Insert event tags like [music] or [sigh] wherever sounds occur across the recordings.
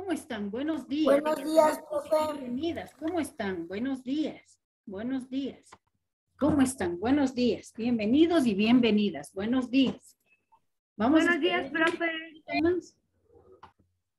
¿Cómo están? Buenos días. Buenos días, profe. Bienvenidas. ¿Cómo están? Buenos días. Buenos días. ¿Cómo están? Buenos días. Bienvenidos y bienvenidas. Buenos días. Vamos Buenos a días, profe.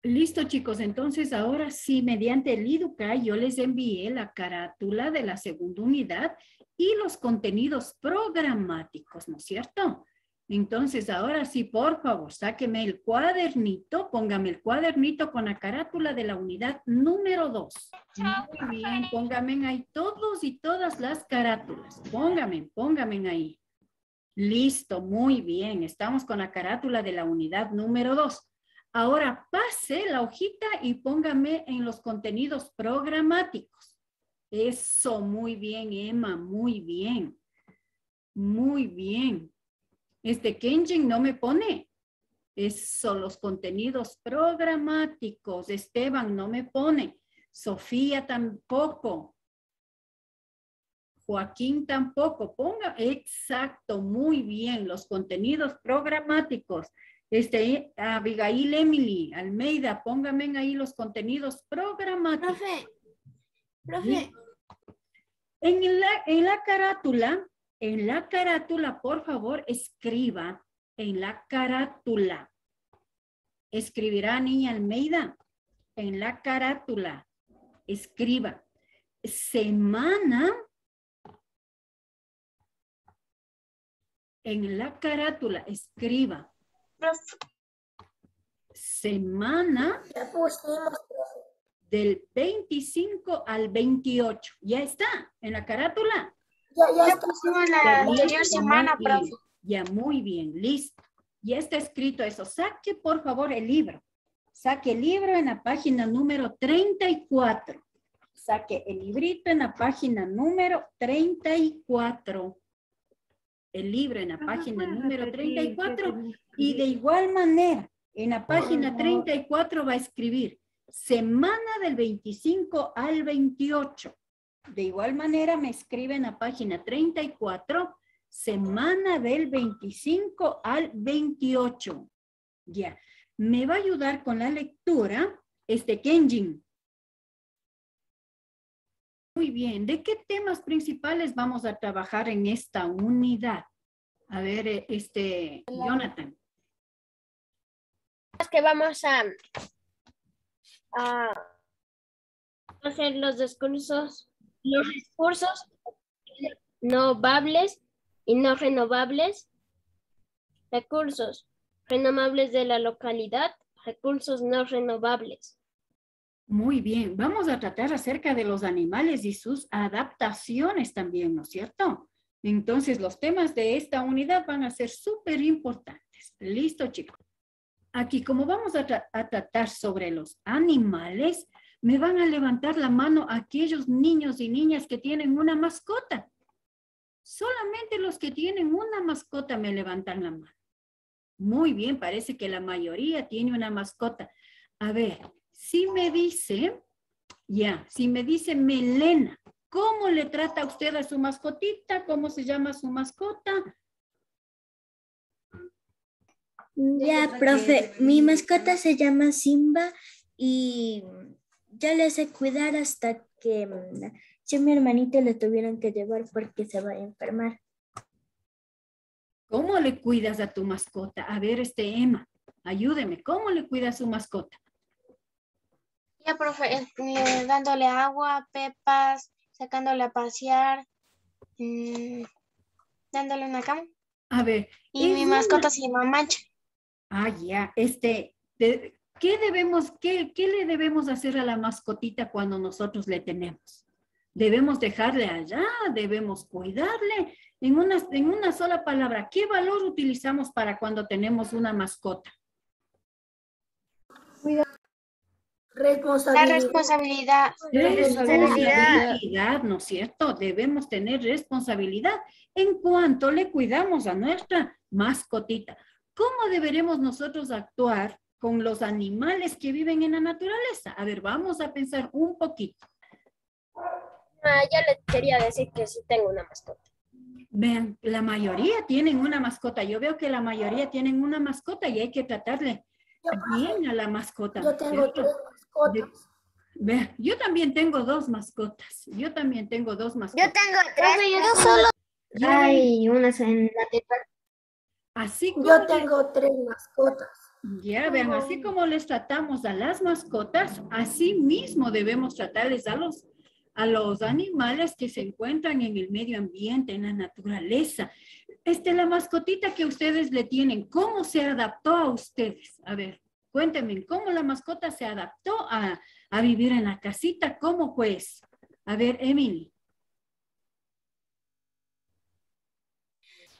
Listo, chicos. Entonces, ahora sí, mediante el IDUCA, yo les envié la carátula de la segunda unidad y los contenidos programáticos, ¿no es cierto? Entonces, ahora sí, por favor, sáqueme el cuadernito, póngame el cuadernito con la carátula de la unidad número 2. Muy bien, póngame ahí todos y todas las carátulas. Póngame, póngame ahí. Listo, muy bien. Estamos con la carátula de la unidad número 2. Ahora pase la hojita y póngame en los contenidos programáticos. Eso, muy bien, Emma, muy bien. Muy bien. Este Kenjin no me pone. Eso, los contenidos programáticos. Esteban no me pone. Sofía tampoco. Joaquín tampoco. Ponga, exacto, muy bien, los contenidos programáticos. Este, Abigail Emily, Almeida, póngame ahí los contenidos programáticos. Profe, profe, En la, en la carátula, en la carátula, por favor, escriba en la carátula. Escribirá niña Almeida. En la carátula, escriba. Semana. En la carátula, escriba. Semana Ya pusimos, profe. del 25 al 28. Ya está en la carátula. Ya, ya Ya pusimos la anterior semana, profe. Ya, muy bien, listo. Ya está escrito eso. Saque, por favor, el libro. Saque el libro en la página número 34. Saque el librito en la página número 34. El libro en la página número 34. Y de igual manera, en la página 34 va a escribir semana del 25 al 28. De igual manera me escribe en la página 34, semana del 25 al 28. Ya. Me va a ayudar con la lectura este Kenjin. Muy bien. ¿De qué temas principales vamos a trabajar en esta unidad? A ver, eh, este, Jonathan. Es que vamos a, a hacer los discursos, los discursos renovables y no renovables, recursos renovables de la localidad, recursos no renovables. Muy bien, vamos a tratar acerca de los animales y sus adaptaciones también, ¿no es cierto? Entonces, los temas de esta unidad van a ser súper importantes. Listo, chicos. Aquí, como vamos a, a tratar sobre los animales, me van a levantar la mano aquellos niños y niñas que tienen una mascota. Solamente los que tienen una mascota me levantan la mano. Muy bien, parece que la mayoría tiene una mascota. A ver, si me dice, ya, si me dice Melena, ¿cómo le trata usted a su mascotita? ¿Cómo se llama su mascota? Ya, profe, mi mascota se llama Simba y yo le sé cuidar hasta que mm, yo y mi hermanito le tuvieron que llevar porque se va a enfermar. ¿Cómo le cuidas a tu mascota? A ver, este Emma, ayúdeme, ¿cómo le cuida a su mascota? Ya, profe, eh, dándole agua, pepas, sacándole a pasear, mm, dándole una cama. A ver, Y mi una- mascota se llama Mancha. ah, ya, este, ¿qué debemos, qué, qué le debemos hacer a la mascotita cuando nosotros le tenemos? Debemos dejarle allá, debemos cuidarle. En una, en una sola palabra, ¿qué valor utilizamos para cuando tenemos una mascota? La Responsabilidad. responsabilidad. Responsabilidad, ¿no es cierto? Debemos tener responsabilidad en cuanto le cuidamos a nuestra mascotita. ¿Cómo deberemos nosotros actuar con los animales que viven en la naturaleza? A ver, vamos a pensar un poquito. Ah, ya le quería decir que sí tengo una mascota. Vean, la mayoría tienen una mascota. Yo veo que la mayoría tienen una mascota y hay que tratarle bien a la mascota. Yo ¿no tengo cierto? tres mascotas. Vea, yo también tengo dos mascotas. Yo también tengo dos mascotas. Yo tengo tres. Yo solo. Ya Hay unas en la tierra. Así como Yo tengo tres mascotas. Ya vean, así como les tratamos a las mascotas, así mismo debemos tratarles a los, a los animales que se encuentran en el medio ambiente, en la naturaleza. Este, la mascotita que ustedes le tienen, ¿cómo se adaptó a ustedes? A ver, cuéntenme, ¿cómo la mascota se adaptó a, a vivir en la casita? ¿Cómo pues? A ver, Emily.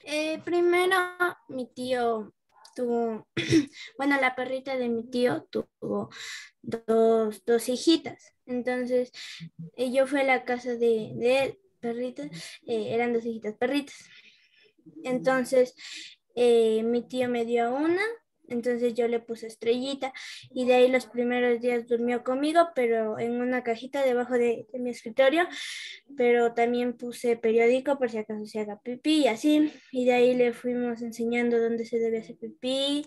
Eh, primero, mi tío tuvo, [clears throat] bueno, la perrita de mi tío tuvo dos, dos hijitas. Entonces, eh, yo fui a la casa de, de él, perritas, eh, eran dos hijitas perritas. Entonces, eh, mi tío me dio una, entonces yo le puse estrellita y de ahí los primeros días durmió conmigo, pero en una cajita debajo de, de mi escritorio, pero también puse periódico por si acaso se haga pipí y así, y de ahí le fuimos enseñando dónde se debe hacer pipí,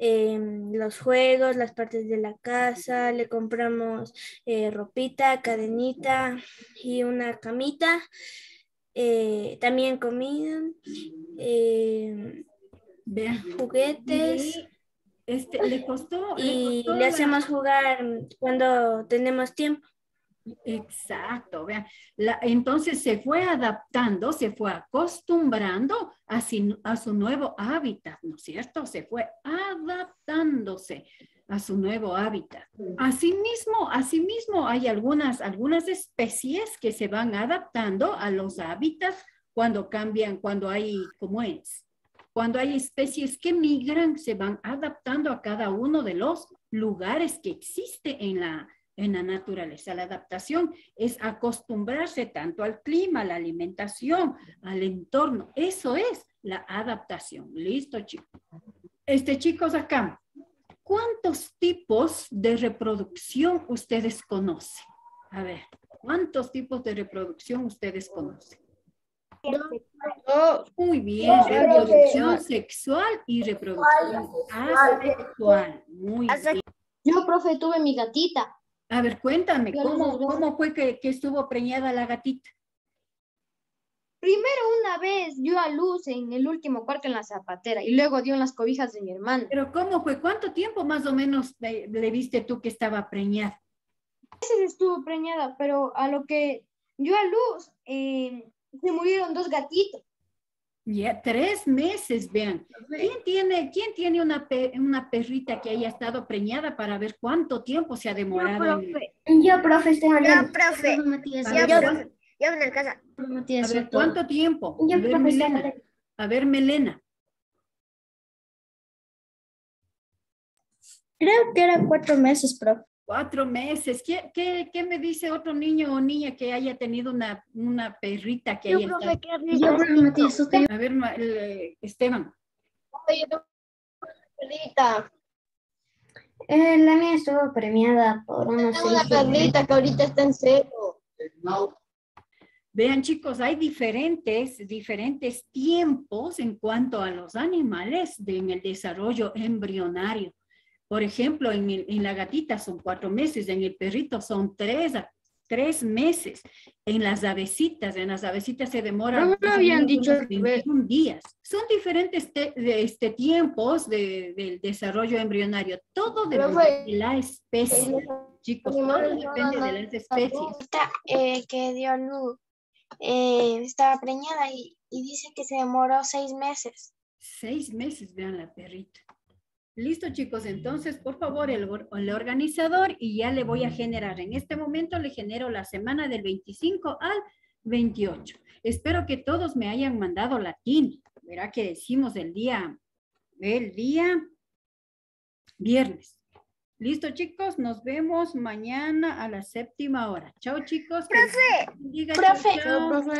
em, los juegos, las partes de la casa, le compramos eh, ropita, cadenita y una camita, eh, también comida, em, Vean. juguetes. Y, Este, le costó. y costó le la- hacemos jugar cuando tenemos tiempo. Exacto, vean. La- entonces se fue adaptando, se fue acostumbrando a, si- a su nuevo hábitat, ¿no es cierto? Se fue adaptándose a su nuevo hábitat. Asimismo, asimismo hay algunas, algunas especies que se van adaptando a los hábitats cuando cambian, cuando hay, ¿cómo es? Cuando hay especies que migran, se van adaptando a cada uno de los lugares que existe en la, en la naturaleza. La adaptación es acostumbrarse tanto al clima, a la alimentación, al entorno. Eso es la adaptación. Listo, chicos. Este, chicos, acá, ¿cuántos tipos de reproducción ustedes conocen? A ver, ¿cuántos tipos de reproducción ustedes conocen? Muy bien, reproducción sexual y reproducción Asexual. Muy bien. Yo, profe, tuve mi gatita. A ver, cuéntame, ¿cómo, cómo fue que, que estuvo preñada la gatita? Primero una vez dio a luz en el último cuarto en la zapatera y luego dio en las cobijas de mi hermano. Pero ¿cómo fue? ¿Cuánto tiempo más o menos le, le viste tú que estaba preñada? Ese estuvo preñada, pero a lo que dio a luz eh, se murieron dos gatitos. Ya tres meses, vean. ¿Quién tiene, quién tiene una, pe- una perrita que haya estado preñada para ver cuánto tiempo se ha demorado? en- Yo, profe, estoy Yo, profe. Matías, Yo, ¿cuán- yo en el casa. a ver, ¿cuánto tiempo? Yo, A ver, profe, Melena. A ver, Melena. Creo que eran cuatro meses, profe. Cuatro meses. ¿Qué, qué, qué me dice otro niño o niña que haya tenido una, una perrita que haya estado? Yo, profe, Matías, usted. A ver, el- Esteban. Eh, la mía estuvo premiada por unos seis. que ahorita está en cero. Vean chicos, hay diferentes, diferentes tiempos en cuanto a los animales de- en el desarrollo embrionario. Por ejemplo, en, el- en la gatita son cuatro meses, en el perrito son tres, tres meses. En las avecitas, en las avecitas se demoran No me habían dicho unos al revés. 21 días. Son diferentes te- de este, tiempos de- del desarrollo embrionario. Todo depende de la especie, chicos. Todo depende de las especies. eh, que dio luz eh, estaba preñada y, y dice que se demoró seis meses. Seis meses, vean la perrita. Listo, chicos. Entonces, por favor, el, or- el organizador y ya le voy a generar. En este momento le genero la semana del 25 al 28. Espero que todos me hayan mandado la TIN. Verá que decimos el día, el día viernes. Listo, chicos. Nos vemos mañana a la séptima hora. Chao, chicos. Chao, Profe. chao.